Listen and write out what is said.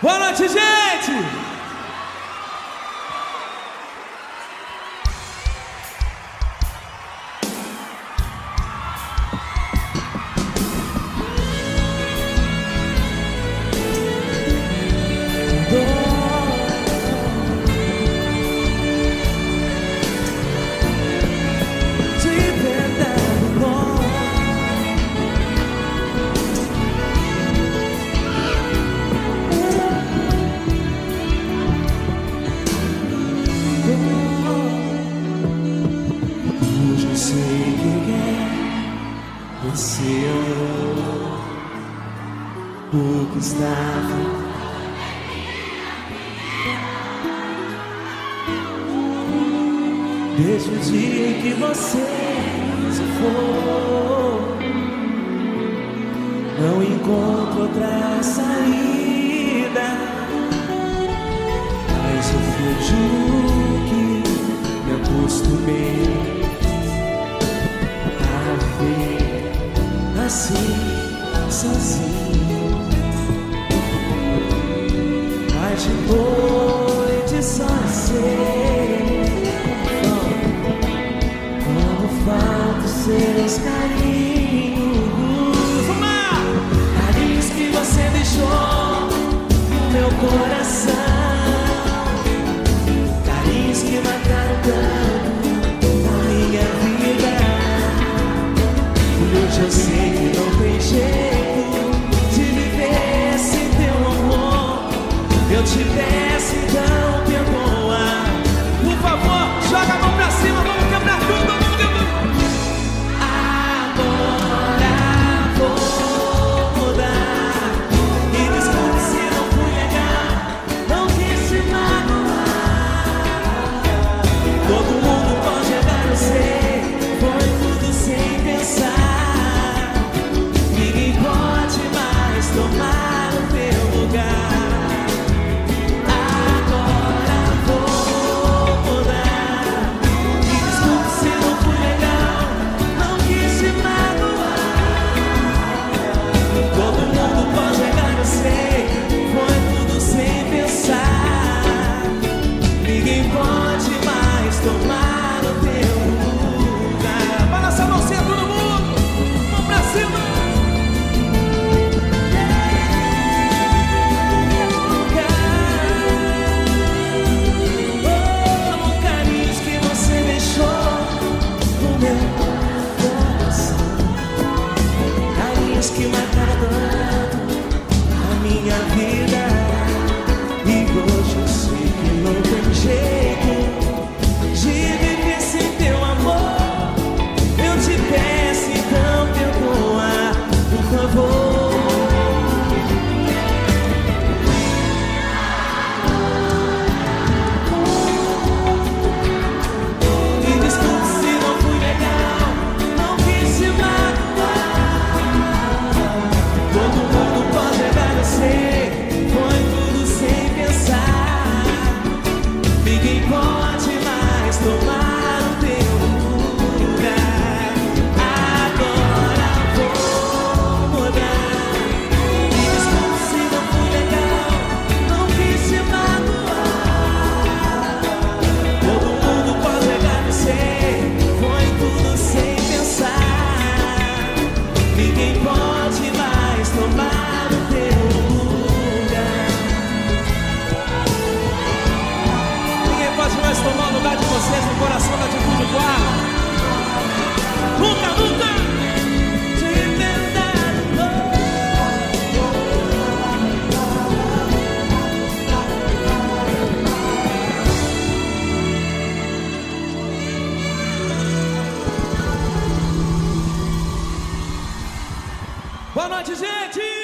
Boa noite, gente! Senhor, que estava. Desde o dia em que você se for, não encontro outra saída. Mas eu fujo que me acostumei. sozinho. Mas de. Quando seus carinhos, carinhos que você deixou no meu coração, carinhos que mataram tanto na minha vida. Hoje eu sei que não tem jeito. minha vida. Boa noite, gente!